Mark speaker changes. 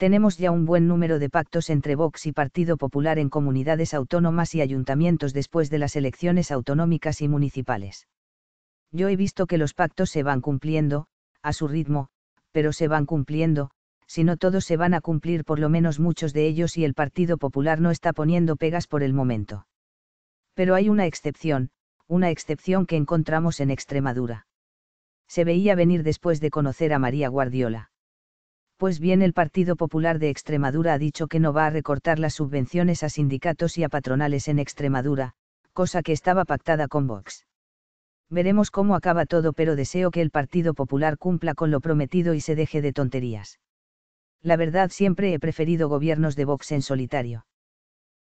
Speaker 1: Tenemos ya un buen número de pactos entre Vox y Partido Popular en comunidades autónomas y ayuntamientos después de las elecciones autonómicas y municipales. Yo he visto que los pactos se van cumpliendo, a su ritmo, pero se van cumpliendo, si no todos se van a cumplir por lo menos muchos de ellos y el Partido Popular no está poniendo pegas por el momento. Pero hay una excepción, una excepción que encontramos en Extremadura. Se veía venir después de conocer a María Guardiola. Pues bien, el Partido Popular de Extremadura ha dicho que no va a recortar las subvenciones a sindicatos y a patronales en Extremadura, cosa que estaba pactada con Vox. Veremos cómo acaba todo, pero deseo que el Partido Popular cumpla con lo prometido y se deje de tonterías. La verdad siempre he preferido gobiernos de Vox en solitario.